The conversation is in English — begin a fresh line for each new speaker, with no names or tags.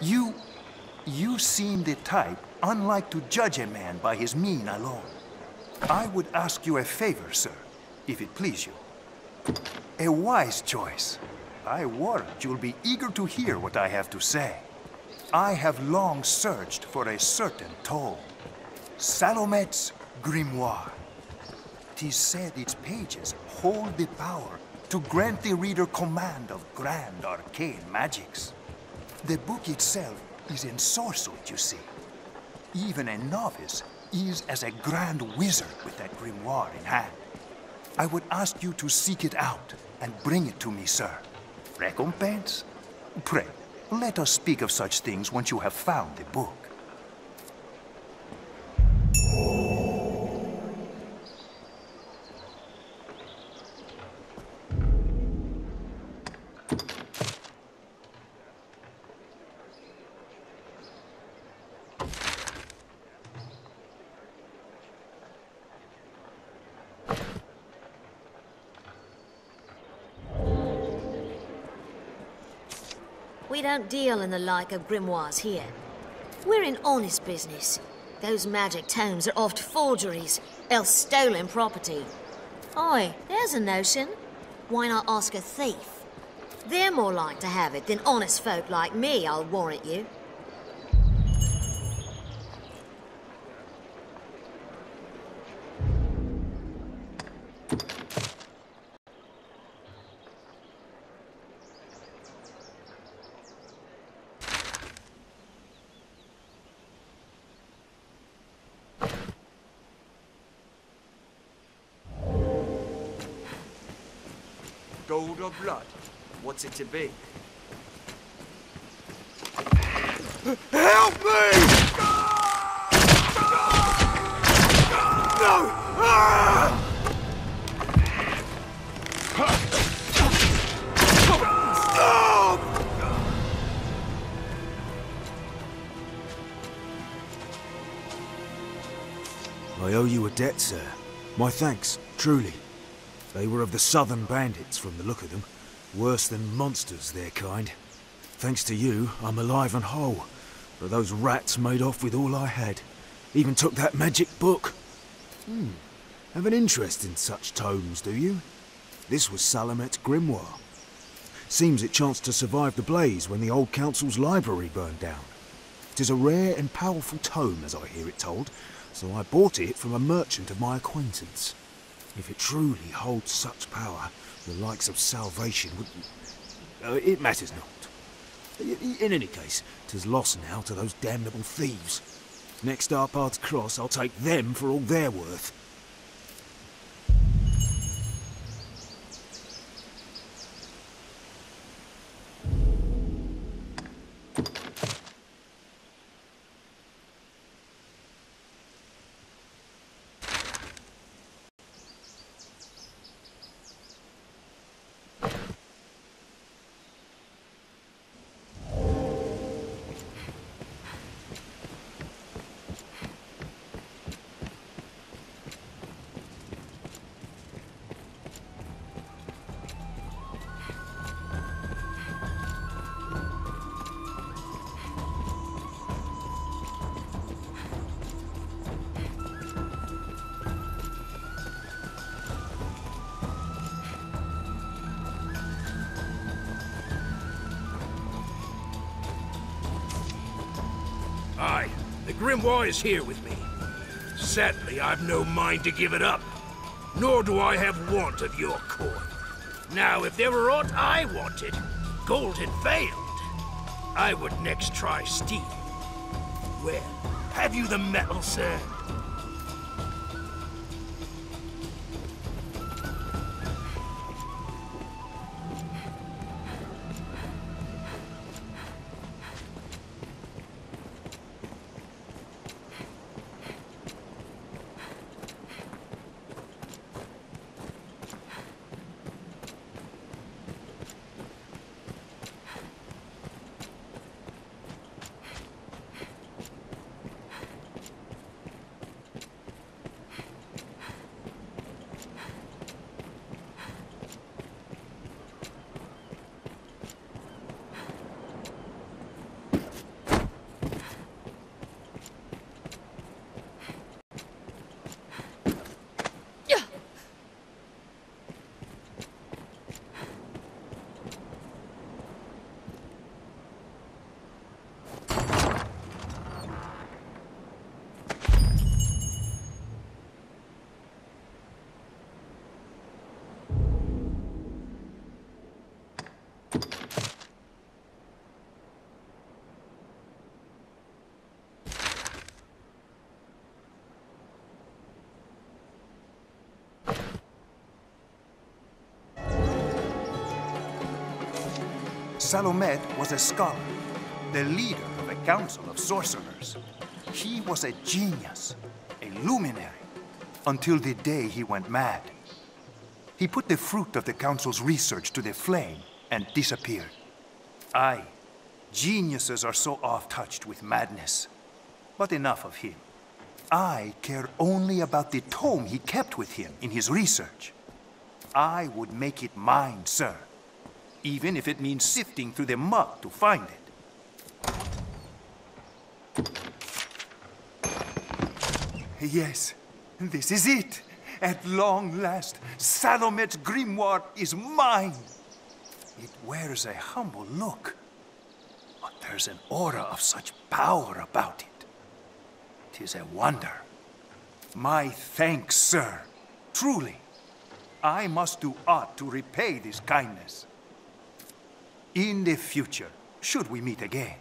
You... you seem the type unlike to judge a man by his mien alone. I would ask you a favor, sir, if it please you. A wise choice. I warrant you'll be eager to hear what I have to say. I have long searched for a certain tome. Salomet's Grimoire. Tis said its pages hold the power to grant the reader command of grand arcane magics. The book itself is ensorcelled, you see. Even a novice is as a grand wizard with that grimoire in hand. I would ask you to seek it out and bring it to me, sir. Recompense? Pray, let us speak of such things once you have found the book.
We don't deal in the like of grimoires here. We're in honest business. Those magic tomes are oft forgeries, else stolen property. Oi, there's a notion. Why not ask a thief? They're more like to have it than honest folk like me, I'll warrant you.
Gold or blood? What's it to be?
Help me! No!
I owe you a debt, sir. My thanks, truly. They were of the southern bandits from the look of them. Worse than monsters, their kind. Thanks to you, I'm alive and whole. But those rats made off with all I had. Even took that magic book. Hmm. Have an interest in such tomes, do you? This was Salomet's grimoire. Seems it chanced to survive the blaze when the old council's library burned down. It is a rare and powerful tome, as I hear it told, so I bought it from a merchant of my acquaintance. If it truly holds such power, the likes of salvation would... Uh, it matters not. In any case, 'tis lost now to those damnable thieves. Next our paths cross, I'll take them for all they're worth.
Grimoire is here with me. Sadly, I've no mind to give it up. Nor do I have want of your coin. Now, if there were aught I wanted, gold had failed. I would next try steel. Well, have you the metal, sir?
Salomet was a scholar, the leader of a council of sorcerers. He was a genius, a luminary, until the day he went mad. He put the fruit of the council's research to the flame and disappeared. Aye, geniuses are so oft-touched with madness. But enough of him. I care only about the tome he kept with him in his research. I would make it mine, sir. Even if it means sifting through the muck to find it. Yes, this is it. At long last, Salomet's grimoire is mine. It wears a humble look, but there's an aura of such power about it. Tis a wonder. My thanks, sir. Truly. I must do aught to repay this kindness. In the future, should we meet again,